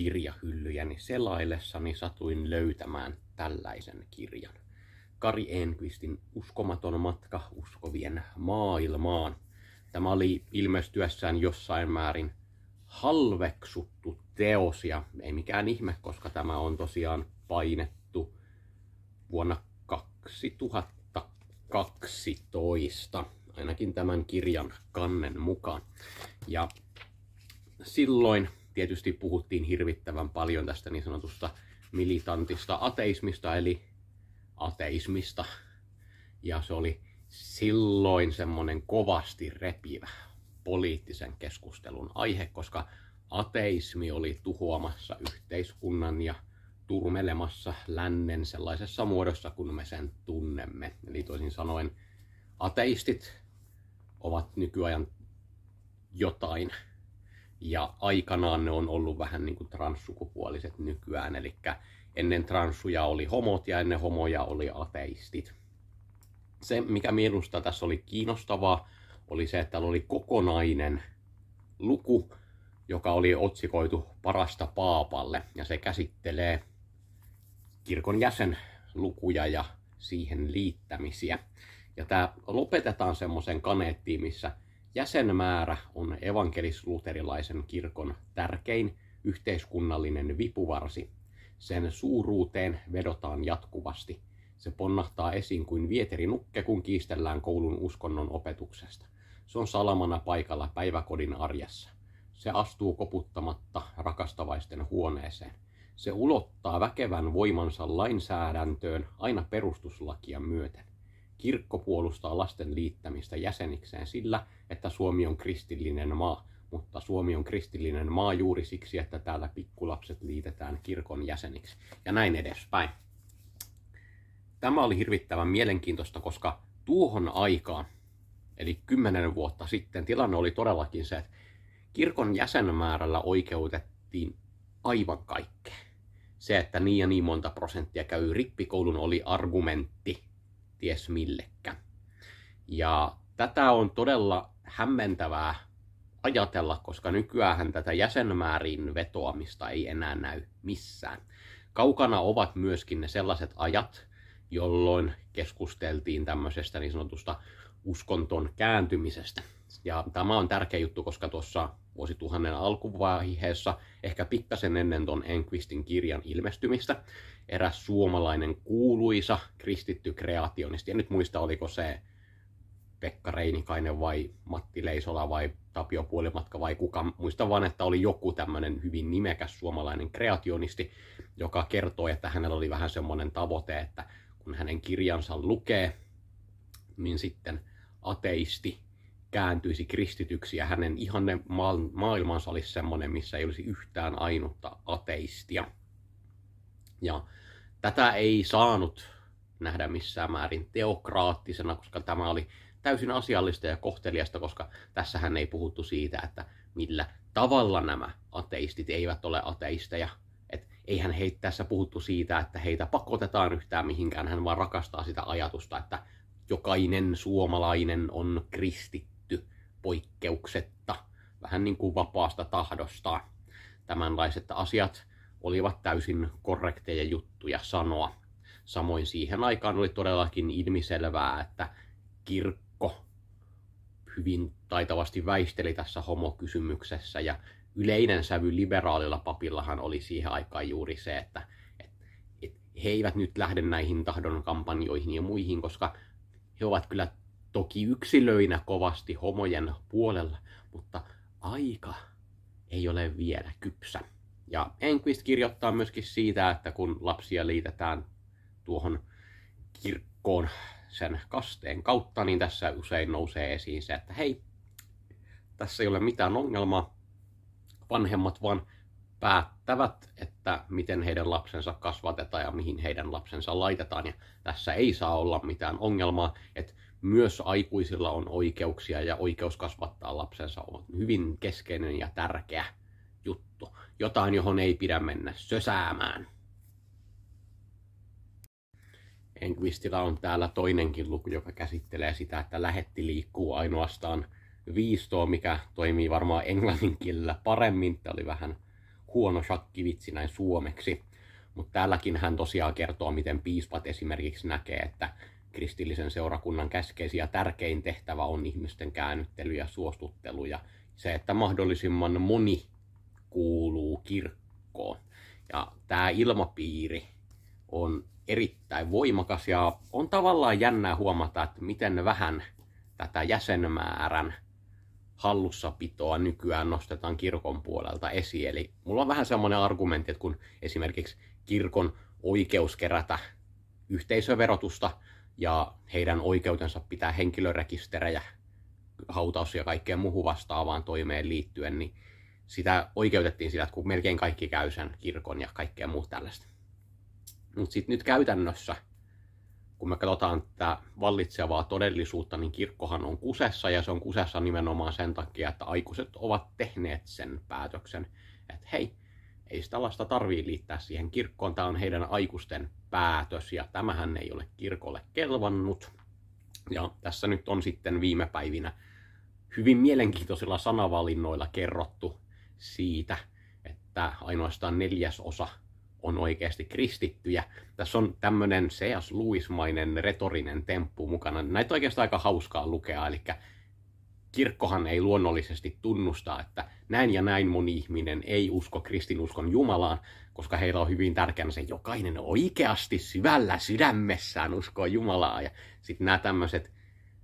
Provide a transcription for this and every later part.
kirjahyllyjäni selaillessani satuin löytämään tällaisen kirjan. Kari Enqvistin Uskomaton matka uskovien maailmaan. Tämä oli ilmestyessään jossain määrin halveksuttu teos ja ei mikään ihme, koska tämä on tosiaan painettu vuonna 2012, ainakin tämän kirjan kannen mukaan. Ja silloin tietysti puhuttiin hirvittävän paljon tästä niin sanotusta militantista ateismista, eli ateismista. Ja se oli silloin semmoinen kovasti repivä poliittisen keskustelun aihe, koska ateismi oli tuhoamassa yhteiskunnan ja turmelemassa lännen sellaisessa muodossa, kun me sen tunnemme. Eli toisin sanoen ateistit ovat nykyajan jotain ja aikanaan ne on ollut vähän niin kuin transsukupuoliset nykyään, eli ennen transsuja oli homot ja ennen homoja oli ateistit. Se, mikä minusta tässä oli kiinnostavaa, oli se, että täällä oli kokonainen luku, joka oli otsikoitu parasta paapalle, ja se käsittelee kirkon jäsenlukuja ja siihen liittämisiä. Ja tämä lopetetaan semmoisen kaneettiin, missä Jäsenmäärä on evankelis-luterilaisen kirkon tärkein yhteiskunnallinen vipuvarsi. Sen suuruuteen vedotaan jatkuvasti. Se ponnahtaa esiin kuin vieteri-nukke, kun kiistellään koulun uskonnon opetuksesta. Se on salamana paikalla päiväkodin arjessa. Se astuu koputtamatta rakastavaisten huoneeseen. Se ulottaa väkevän voimansa lainsäädäntöön aina perustuslakia myöten. Kirkko puolustaa lasten liittämistä jäsenikseen sillä, että Suomi on kristillinen maa, mutta Suomi on kristillinen maa juuri siksi, että täällä pikkulapset liitetään kirkon jäseniksi ja näin edespäin. Tämä oli hirvittävän mielenkiintoista, koska tuohon aikaan, eli kymmenen vuotta sitten, tilanne oli todellakin se, että kirkon jäsenmäärällä oikeutettiin aivan kaikkea. Se, että niin ja niin monta prosenttia käy rippikoulun, oli argumentti ties millekä. Ja tätä on todella hämmentävää ajatella, koska nykyään tätä jäsenmäärin vetoamista ei enää näy missään. Kaukana ovat myöskin ne sellaiset ajat, jolloin keskusteltiin tämmöisestä niin sanotusta uskonton kääntymisestä. Ja tämä on tärkeä juttu, koska tuossa vuosituhannen alkuvaiheessa, ehkä pikkasen ennen ton Enquistin kirjan ilmestymistä, eräs suomalainen kuuluisa kristitty kreationisti, ja nyt muista oliko se Pekka Reinikainen vai Matti Leisola vai Tapio Puolimatka vai kuka. Muista vaan, että oli joku tämmöinen hyvin nimekäs suomalainen kreationisti, joka kertoi, että hänellä oli vähän semmoinen tavoite, että kun hänen kirjansa lukee, niin sitten ateisti kääntyisi kristityksi ja hänen ihanne maailmansa olisi semmoinen, missä ei olisi yhtään ainutta ateistia. Ja tätä ei saanut nähdä missään määrin teokraattisena, koska tämä oli täysin asiallista ja kohteliasta, koska tässähän ei puhuttu siitä, että millä tavalla nämä ateistit eivät ole ateisteja. Et eihän heitä tässä puhuttu siitä, että heitä pakotetaan yhtään mihinkään, hän vaan rakastaa sitä ajatusta, että jokainen suomalainen on kristitty poikkeuksetta, vähän niin kuin vapaasta tahdosta. Tämänlaiset asiat olivat täysin korrekteja juttuja sanoa. Samoin siihen aikaan oli todellakin ilmiselvää, että kirkko hyvin taitavasti väisteli tässä homokysymyksessä ja yleinen sävy liberaalilla papillahan oli siihen aikaan juuri se, että, he eivät nyt lähde näihin tahdon kampanjoihin ja muihin, koska he ovat kyllä toki yksilöinä kovasti homojen puolella, mutta aika ei ole vielä kypsä. Ja Enquist kirjoittaa myöskin siitä, että kun lapsia liitetään tuohon kirkkoon sen kasteen kautta, niin tässä usein nousee esiin se, että hei, tässä ei ole mitään ongelmaa. Vanhemmat vaan päättävät, että miten heidän lapsensa kasvatetaan ja mihin heidän lapsensa laitetaan. Ja tässä ei saa olla mitään ongelmaa, että myös aikuisilla on oikeuksia ja oikeus kasvattaa lapsensa on hyvin keskeinen ja tärkeä juttu. Jotain, johon ei pidä mennä sösäämään. Enquistillä on täällä toinenkin luku, joka käsittelee sitä, että lähetti liikkuu ainoastaan viistoa, mikä toimii varmaan englannin kielellä paremmin. Tämä oli vähän huono shakkivitsi näin suomeksi. Mutta täälläkin hän tosiaan kertoo, miten piispat esimerkiksi näkee, että kristillisen seurakunnan käskeisi ja tärkein tehtävä on ihmisten käännyttely ja suostuttelu ja se, että mahdollisimman moni kuuluu kirkkoon. Ja tämä ilmapiiri on erittäin voimakas ja on tavallaan jännää huomata, että miten vähän tätä jäsenmäärän hallussapitoa nykyään nostetaan kirkon puolelta esiin. Eli mulla on vähän semmoinen argumentti, että kun esimerkiksi kirkon oikeus kerätä yhteisöverotusta ja heidän oikeutensa pitää henkilörekisterejä, hautaus ja kaikkeen muuhun vastaavaan toimeen liittyen, niin sitä oikeutettiin sillä, että kun melkein kaikki käy sen kirkon ja kaikkea muuta tällaista. Mutta sitten nyt käytännössä, kun me katsotaan tätä vallitsevaa todellisuutta, niin kirkkohan on kusessa ja se on kusessa nimenomaan sen takia, että aikuiset ovat tehneet sen päätöksen, että hei, ei sitä tällaista tarvii liittää siihen kirkkoon, tämä on heidän aikuisten päätös ja tämähän ei ole kirkolle kelvannut. Ja tässä nyt on sitten viime päivinä hyvin mielenkiintoisilla sanavalinnoilla kerrottu siitä, että ainoastaan neljäsosa on oikeasti kristittyjä. Tässä on tämmöinen C.S. Lewis-mainen retorinen temppu mukana. Näitä on oikeastaan aika hauskaa lukea, eli kirkkohan ei luonnollisesti tunnusta, että näin ja näin moni ihminen ei usko kristinuskon Jumalaan, koska heillä on hyvin tärkeänä se, jokainen oikeasti syvällä sydämessään uskoo Jumalaa. Ja sitten nämä tämmöiset,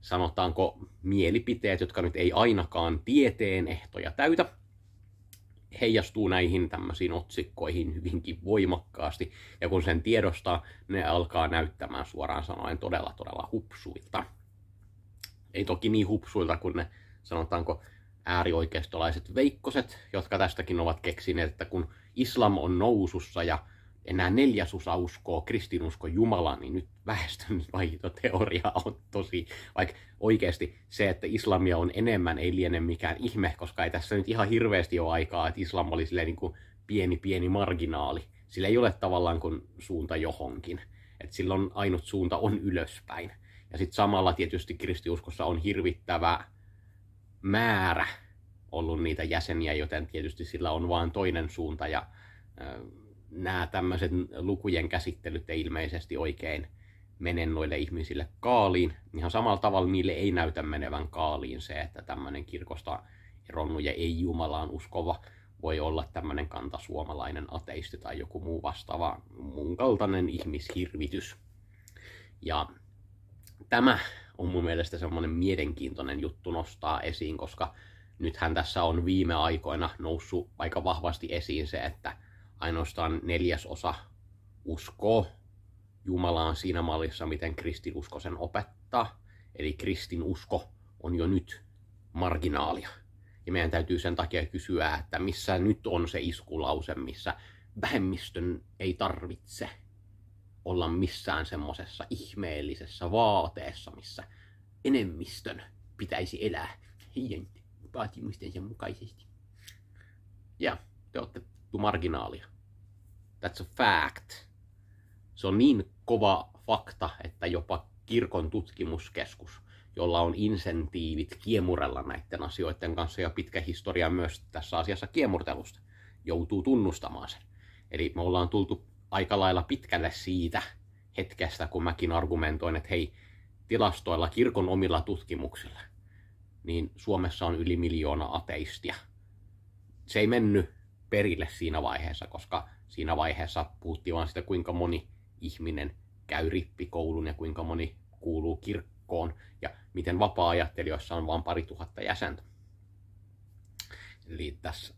sanotaanko, mielipiteet, jotka nyt ei ainakaan tieteen ehtoja täytä, heijastuu näihin tämmöisiin otsikkoihin hyvinkin voimakkaasti, ja kun sen tiedostaa, ne alkaa näyttämään suoraan sanoen todella todella hupsuilta. Ei toki niin hupsuilta kuin ne, sanotaanko, äärioikeistolaiset veikkoset, jotka tästäkin ovat keksineet, että kun islam on nousussa ja enää neljäsosa uskoo kristinusko Jumalaan, niin nyt väestön vaihtoteoria on tosi, vaikka oikeasti se, että islamia on enemmän, ei liene mikään ihme, koska ei tässä nyt ihan hirveästi ole aikaa, että islam oli silleen niin kuin pieni pieni marginaali. Sillä ei ole tavallaan kuin suunta johonkin. Että silloin ainut suunta on ylöspäin. Ja sitten samalla tietysti kristiuskossa on hirvittävä määrä ollut niitä jäseniä, joten tietysti sillä on vain toinen suunta ja nämä tämmöiset lukujen käsittelyt ei ilmeisesti oikein mene noille ihmisille kaaliin. Ihan samalla tavalla niille ei näytä menevän kaaliin se, että tämmöinen kirkosta eronnut ja ei Jumalaan uskova voi olla tämmöinen kantasuomalainen ateisti tai joku muu vastaava mun kaltainen ihmishirvitys. Ja tämä on mun mielestä semmoinen mielenkiintoinen juttu nostaa esiin, koska nythän tässä on viime aikoina noussut aika vahvasti esiin se, että ainoastaan neljäsosa uskoo Jumalaan siinä mallissa, miten kristinusko sen opettaa. Eli kristinusko on jo nyt marginaalia. Ja meidän täytyy sen takia kysyä, että missä nyt on se iskulause, missä vähemmistön ei tarvitse olla missään semmoisessa ihmeellisessä vaateessa, missä enemmistön pitäisi elää heidän vaatimustensa mukaisesti. Ja te olette marginaalia. That's a fact. Se on niin kova fakta, että jopa kirkon tutkimuskeskus, jolla on insentiivit kiemurella näiden asioiden kanssa ja pitkä historia myös tässä asiassa kiemurtelusta, joutuu tunnustamaan sen. Eli me ollaan tultu aika lailla pitkälle siitä hetkestä, kun mäkin argumentoin, että hei, tilastoilla, kirkon omilla tutkimuksilla, niin Suomessa on yli miljoona ateistia. Se ei mennyt perille siinä vaiheessa, koska siinä vaiheessa puhuttiin vaan sitä, kuinka moni ihminen käy rippikoulun ja kuinka moni kuuluu kirkkoon ja miten vapaa-ajattelijoissa on vain pari tuhatta jäsentä. Eli tässä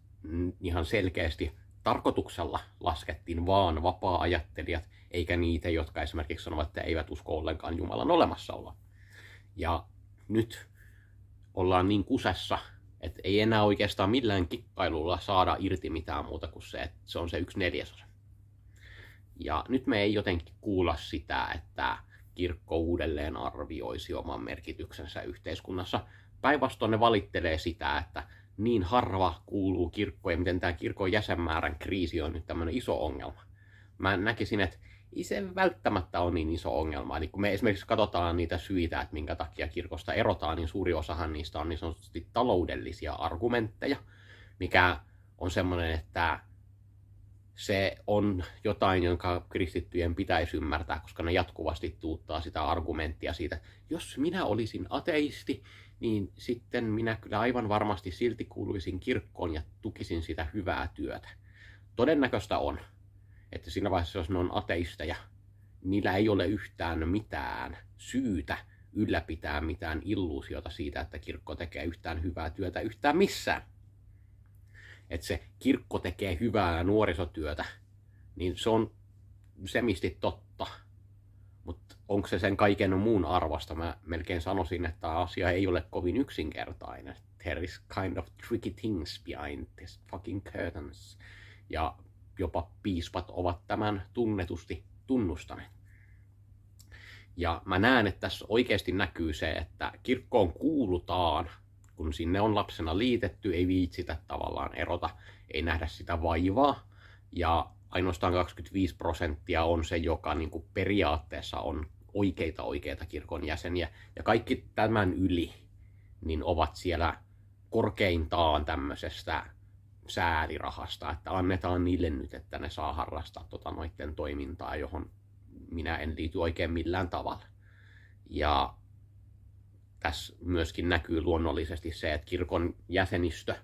ihan selkeästi tarkoituksella laskettiin vaan vapaa-ajattelijat, eikä niitä, jotka esimerkiksi sanovat, että eivät usko ollenkaan Jumalan olemassaoloa. Ja nyt ollaan niin kusessa, että ei enää oikeastaan millään kikkailulla saada irti mitään muuta kuin se, että se on se yksi neljäsosa. Ja nyt me ei jotenkin kuulla sitä, että kirkko uudelleen arvioisi oman merkityksensä yhteiskunnassa. Päinvastoin ne valittelee sitä, että niin harva kuuluu kirkkoon ja miten tämä kirkon jäsenmäärän kriisi on nyt tämmöinen iso ongelma. Mä näkisin, että ei se välttämättä ole niin iso ongelma. Eli kun me esimerkiksi katsotaan niitä syitä, että minkä takia kirkosta erotaan, niin suuri osahan niistä on niin sanotusti taloudellisia argumentteja, mikä on semmoinen, että se on jotain, jonka kristittyjen pitäisi ymmärtää, koska ne jatkuvasti tuuttaa sitä argumenttia siitä, jos minä olisin ateisti, niin sitten minä kyllä aivan varmasti silti kuuluisin kirkkoon ja tukisin sitä hyvää työtä. Todennäköistä on, että siinä vaiheessa, jos ne on ateisteja, niillä ei ole yhtään mitään syytä ylläpitää mitään illuusiota siitä, että kirkko tekee yhtään hyvää työtä yhtään missään. Että se kirkko tekee hyvää nuorisotyötä, niin se on semisti totta. Mutta onko se sen kaiken muun arvosta? Mä melkein sanoisin, että tämä asia ei ole kovin yksinkertainen. There is kind of tricky things behind this fucking curtains. Ja jopa piispat ovat tämän tunnetusti tunnustaneet. Ja mä näen, että tässä oikeasti näkyy se, että kirkkoon kuulutaan, kun sinne on lapsena liitetty, ei viitsitä tavallaan erota, ei nähdä sitä vaivaa. Ja ainoastaan 25 prosenttia on se, joka niin kuin periaatteessa on oikeita oikeita kirkon jäseniä. Ja kaikki tämän yli niin ovat siellä korkeintaan tämmöisestä säälirahasta, että annetaan niille nyt, että ne saa harrastaa tota noiden toimintaa, johon minä en liity oikein millään tavalla. Ja tässä myöskin näkyy luonnollisesti se, että kirkon jäsenistö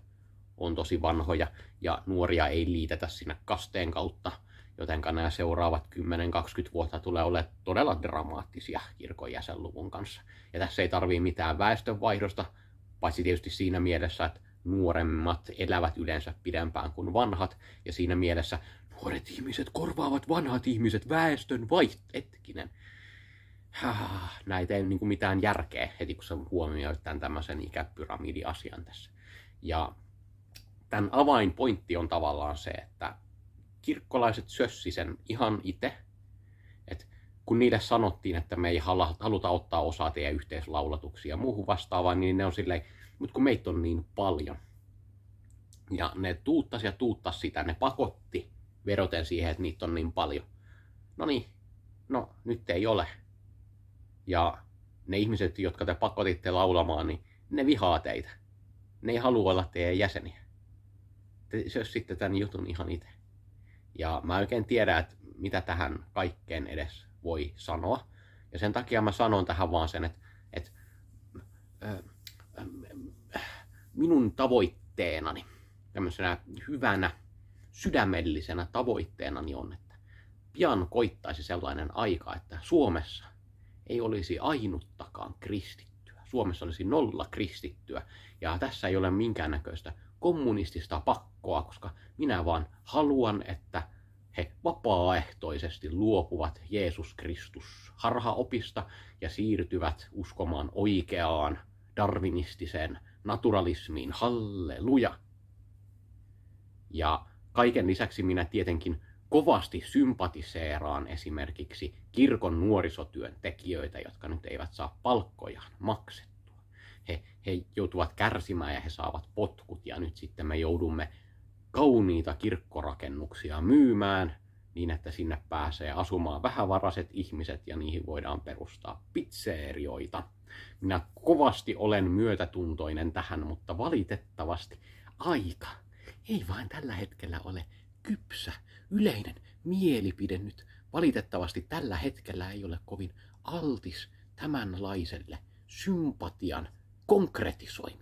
on tosi vanhoja ja nuoria ei liitetä sinne kasteen kautta, joten nämä seuraavat 10-20 vuotta tulee olemaan todella dramaattisia kirkon jäsenluvun kanssa. Ja tässä ei tarvii mitään väestönvaihdosta, paitsi tietysti siinä mielessä, että nuoremmat elävät yleensä pidempään kuin vanhat, ja siinä mielessä nuoret ihmiset korvaavat vanhat ihmiset väestön vaihtetkinen. Näitä ei niin mitään järkeä heti, kun sä huomioit tämän tämmöisen ikäpyramidiasian tässä. Ja tämän avainpointti on tavallaan se, että kirkkolaiset sössi sen ihan itse, että kun niille sanottiin, että me ei haluta ottaa osaa teidän yhteislaulatuksia ja muuhun vastaavaan, niin ne on silleen, mutta kun meitä on niin paljon. Ja ne tuuttas ja tuuttas sitä, ne pakotti veroten siihen, että niitä on niin paljon. No niin, no nyt ei ole. Ja ne ihmiset, jotka te pakotitte laulamaan, niin ne vihaa teitä. Ne ei halua olla teidän jäseniä. Te sitten tämän jutun ihan itse. Ja mä oikein tiedä, että mitä tähän kaikkeen edes voi sanoa. Ja sen takia mä sanon tähän vaan sen, että, että minun tavoitteenani, tämmöisenä hyvänä, sydämellisenä tavoitteenani on, että pian koittaisi sellainen aika, että Suomessa ei olisi ainuttakaan kristittyä. Suomessa olisi nolla kristittyä. Ja tässä ei ole minkäännäköistä kommunistista pakkoa, koska minä vaan haluan, että he vapaaehtoisesti luopuvat Jeesus Kristus harhaopista ja siirtyvät uskomaan oikeaan darwinistiseen naturalismiin. Halleluja! Ja kaiken lisäksi minä tietenkin kovasti sympatiseeraan esimerkiksi kirkon nuorisotyöntekijöitä, jotka nyt eivät saa palkkojaan maksettua. He, he joutuvat kärsimään ja he saavat potkut ja nyt sitten me joudumme kauniita kirkkorakennuksia myymään niin, että sinne pääsee asumaan vähävaraiset ihmiset ja niihin voidaan perustaa pizzerioita. Minä kovasti olen myötätuntoinen tähän, mutta valitettavasti aika ei vain tällä hetkellä ole kypsä, yleinen mielipide nyt. Valitettavasti tällä hetkellä ei ole kovin altis tämänlaiselle sympatian konkretisoi